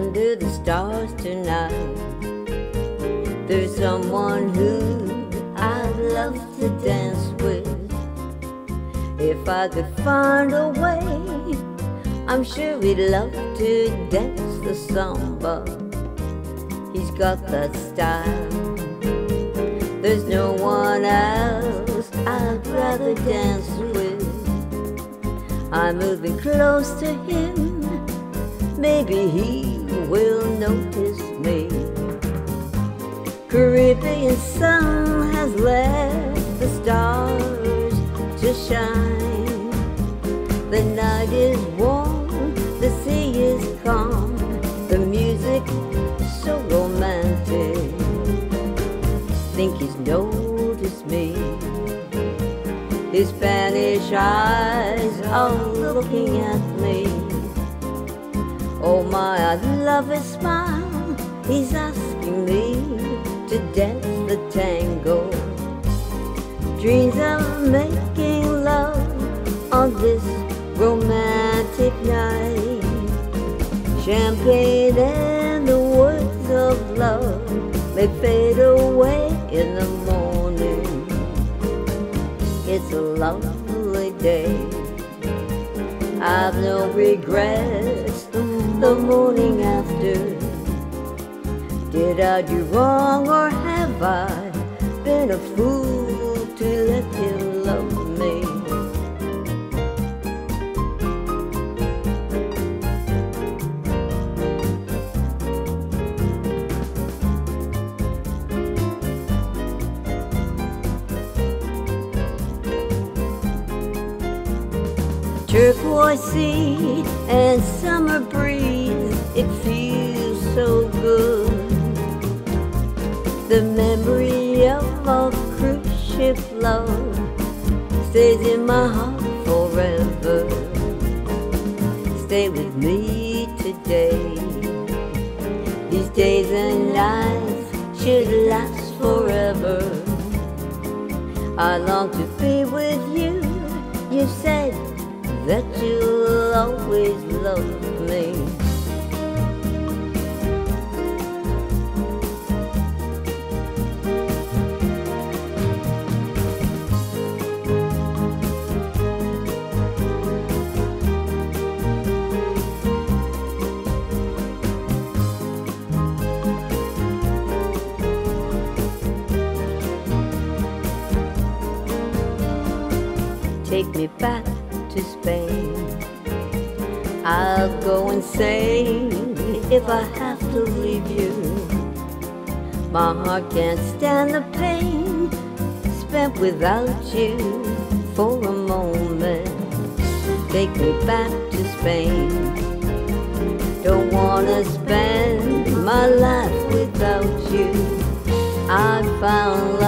under the stars tonight. There's someone who I'd love to dance with. If I could find a way, I'm sure he'd love to dance the samba. He's got that style. There's no one else I'd rather dance with. I'm moving close to him. Maybe he will notice me. Caribbean sun has left the stars to shine. The night is warm, the sea is calm, the music so romantic. Think he's noticed me. His Spanish eyes are looking at me. Oh my, I love his smile. He's asking me to dance the tango. Dreams of making love on this romantic night. Champagne and the words of love may fade away in the morning. It's a lovely day. I've no regrets the morning after. Did I do wrong or have I been a fool turquoise and summer breeze, it feels so good. The memory of a cruise ship love stays in my heart forever. Stay with me today. These days and nights should last forever. I long to be with you. You said that you'll always love me. Take me back to Spain. I'll go insane if I have to leave you. My heart can't stand the pain spent without you for a moment. Take me back to Spain. Don't wanna spend my life without you. I found